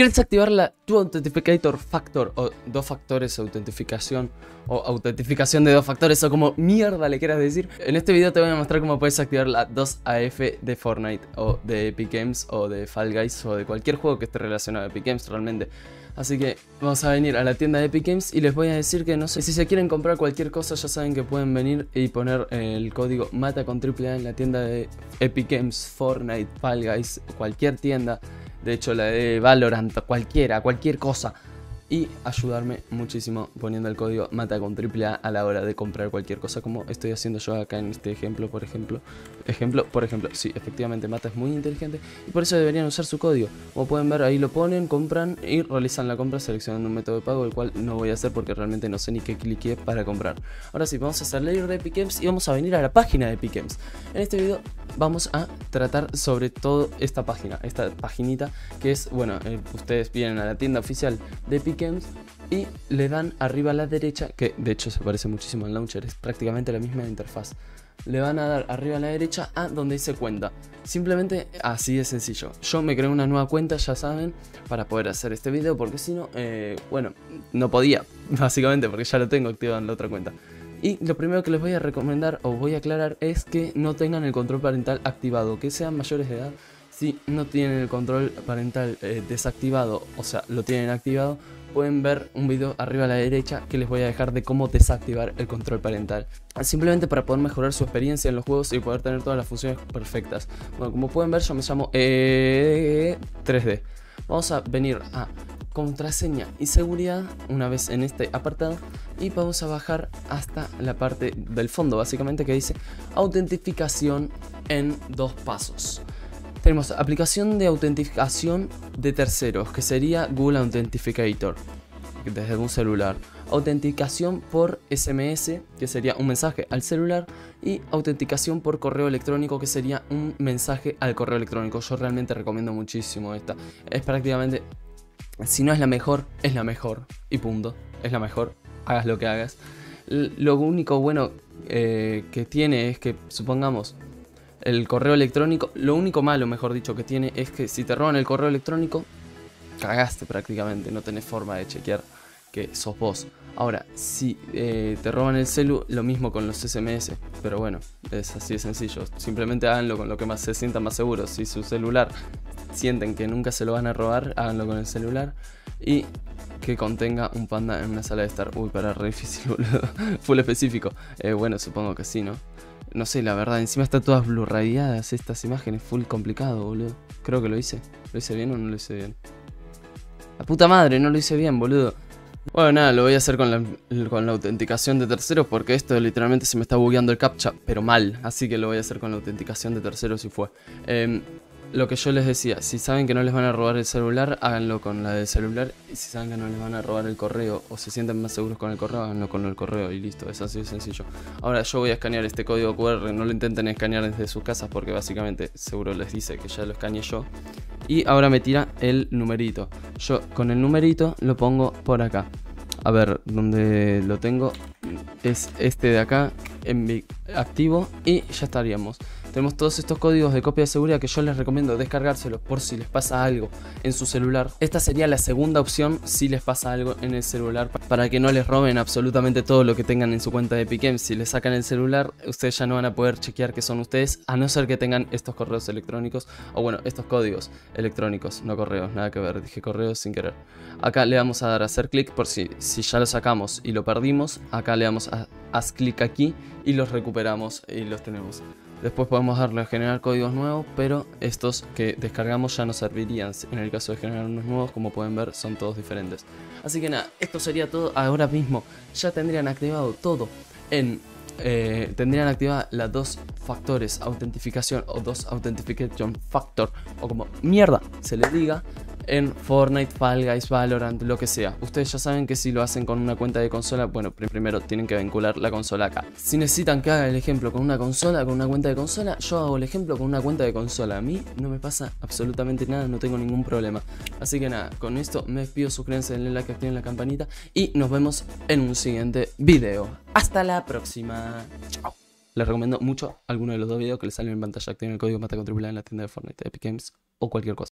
¿Quieres activar la tu Authenticator Factor o dos factores autentificación o autentificación de dos factores o como mierda le quieras decir? En este video te voy a mostrar cómo puedes activar la 2AF de Fortnite o de Epic Games o de Fall Guys o de cualquier juego que esté relacionado a Epic Games realmente. Así que vamos a venir a la tienda de Epic Games y les voy a decir que no sé si se quieren comprar cualquier cosa ya saben que pueden venir y poner el código MATA con AAA en la tienda de Epic Games, Fortnite, Fall Guys, cualquier tienda de hecho la de Valorant, cualquiera, cualquier cosa. Y ayudarme muchísimo poniendo el código MATA con AAA a la hora de comprar cualquier cosa como estoy haciendo yo acá en este ejemplo, por ejemplo. Ejemplo, por ejemplo, sí, efectivamente Mata es muy inteligente y por eso deberían usar su código. Como pueden ver ahí lo ponen, compran y realizan la compra seleccionando un método de pago, el cual no voy a hacer porque realmente no sé ni qué cliqué para comprar. Ahora sí, vamos a salir de Epic y vamos a venir a la página de Epic. En este video vamos a tratar sobre todo esta página, esta paginita que es, bueno, eh, ustedes vienen a la tienda oficial de Epic Y le dan arriba a la derecha, que de hecho se parece muchísimo al launcher, es prácticamente la misma interfaz. Le van a dar arriba a la derecha a donde dice cuenta. Simplemente así de sencillo. Yo me creé una nueva cuenta, ya saben, para poder hacer este video, porque si no, eh, bueno, no podía, básicamente, porque ya lo tengo activado en la otra cuenta. Y lo primero que les voy a recomendar o voy a aclarar es que no tengan el control parental activado, que sean mayores de edad. Si no tienen el control parental eh, desactivado, o sea, lo tienen activado, pueden ver un video arriba a la derecha que les voy a dejar de cómo desactivar el control parental. Simplemente para poder mejorar su experiencia en los juegos y poder tener todas las funciones perfectas. Bueno, como pueden ver yo me llamo e 3D. Vamos a venir a contraseña y seguridad una vez en este apartado y vamos a bajar hasta la parte del fondo básicamente que dice autentificación en dos pasos tenemos aplicación de autentificación de terceros que sería Google Authenticator desde un celular autenticación por SMS que sería un mensaje al celular y autenticación por correo electrónico que sería un mensaje al correo electrónico yo realmente recomiendo muchísimo esta es prácticamente si no es la mejor, es la mejor. Y punto. Es la mejor. Hagas lo que hagas. lo único bueno eh, que tiene es que, supongamos, el correo electrónico, lo único malo, mejor dicho, que tiene es que si te roban el correo electrónico, cagaste prácticamente, no tenés forma de chequear que sos vos. Ahora, si eh, te roban el celu, lo mismo con los SMS, pero bueno, es así de sencillo. Simplemente háganlo con lo que más se sientan más seguros. Si su celular sienten que nunca se lo van a robar, háganlo con el celular. Y que contenga un panda en una sala de estar. Uy, para re difícil, boludo. Full específico. Eh, bueno, supongo que sí, ¿no? No sé, la verdad, encima están todas blurrayadas estas imágenes, full complicado, boludo. Creo que lo hice. ¿Lo hice bien o no lo hice bien? La puta madre, no lo hice bien, boludo. Bueno, nada, lo voy a hacer con la, con la autenticación de terceros porque esto literalmente se me está bugueando el captcha, pero mal. Así que lo voy a hacer con la autenticación de terceros y fue. Eh, lo que yo les decía, si saben que no les van a robar el celular, háganlo con la del celular. Y si saben que no les van a robar el correo o se sienten más seguros con el correo, háganlo con el correo y listo, es así de sencillo. Ahora yo voy a escanear este código QR, no lo intenten escanear desde sus casas porque básicamente seguro les dice que ya lo escaneé yo. Y ahora me tira el numerito. Yo con el numerito lo pongo por acá. A ver, donde lo tengo es este de acá, en activo y ya estaríamos. Tenemos todos estos códigos de copia de seguridad que yo les recomiendo descargárselos por si les pasa algo en su celular. Esta sería la segunda opción si les pasa algo en el celular para que no les roben absolutamente todo lo que tengan en su cuenta de Epic Si les sacan el celular, ustedes ya no van a poder chequear que son ustedes a no ser que tengan estos correos electrónicos o bueno, estos códigos electrónicos, no correos, nada que ver, dije correos sin querer. Acá le vamos a dar a hacer clic por si, si ya lo sacamos y lo perdimos, acá le damos a haz clic aquí y los recuperamos y los tenemos. Después podemos darle a generar códigos nuevos, pero estos que descargamos ya no servirían. En el caso de generar unos nuevos, como pueden ver, son todos diferentes. Así que nada, esto sería todo ahora mismo. Ya tendrían activado todo en... Eh, tendrían activada las dos factores autentificación o dos authentication factor o como mierda se le diga en Fortnite, Fall Guys, Valorant, lo que sea. Ustedes ya saben que si lo hacen con una cuenta de consola, bueno, primero tienen que vincular la consola acá. Si necesitan que haga el ejemplo con una consola, con una cuenta de consola, yo hago el ejemplo con una cuenta de consola. A mí no me pasa absolutamente nada, no tengo ningún problema. Así que nada, con esto me despido, suscríbanse, denle like, activen la campanita y nos vemos en un siguiente video. Hasta la próxima. Chao. Les recomiendo mucho alguno de los dos videos que les salen en pantalla. Activen el código MATA en la tienda de Fortnite, Epic Games o cualquier cosa.